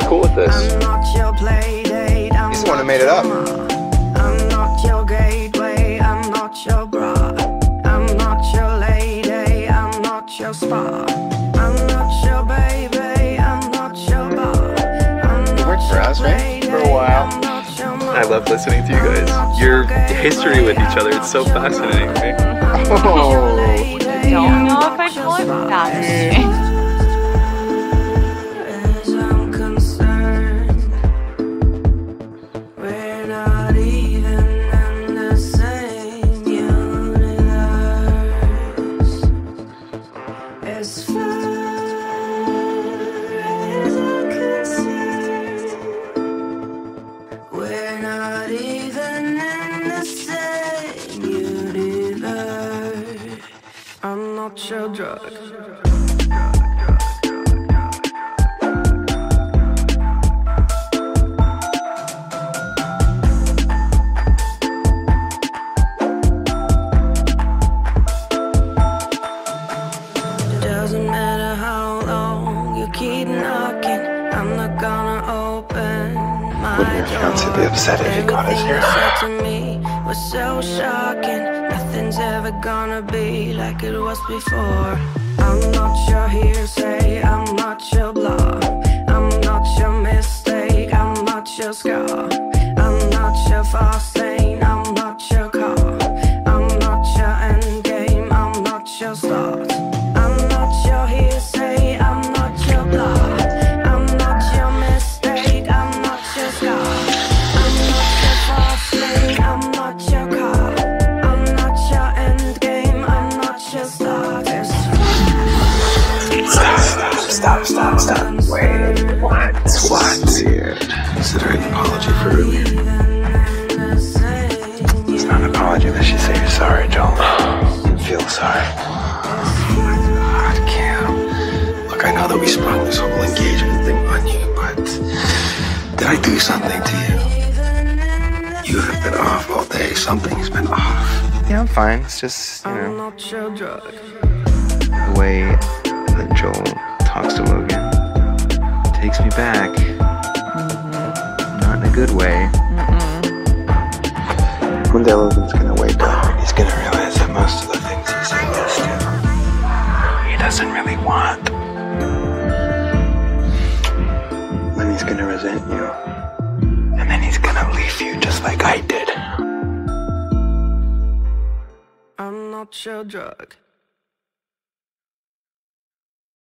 wrote this? I'm not your playdate. I'm He's the one who made it up. ma. I'm not your gateway. I'm not your bra. I'm not your lady. I'm not your spa. I'm not your baby. I'm not your bar. I'm You worked not for your us, right? For a while. I'm not your ma. I love listening to you guys. Your history with each other, it's so fascinating, right? Oh. Don't know if I call it fascinating. Same universe. I'm not your drug. Doesn't matter how long you keep knocking, I'm not gonna open Wouldn't your fiancé be upset if you got us here? said to me was so shocking. Nothing's ever gonna be like it was before. I'm not your hearsay, I'm not your blah. I'm not your mistake, I'm not your scar. I'm not your fast lane, I'm not your car. I'm not your end game, I'm not your start. Stop, stop, stop, stop. Wait, what? What? Here. Consider an apology for earlier. It's not an apology unless you say you're sorry, Joel. You feel sorry. God, Cam. Look, I know that we sprung this whole engagement thing on you, but did I do something to you? You have been off all day. Something's been off. Yeah, I'm fine. It's just, you I'm know, not your the way that Joel good way. One day Logan's gonna wake up and he's gonna realize that most of the things he said yes to, he doesn't really want. Then he's gonna resent you. And then he's gonna leave you just like I did. I'm not your drug.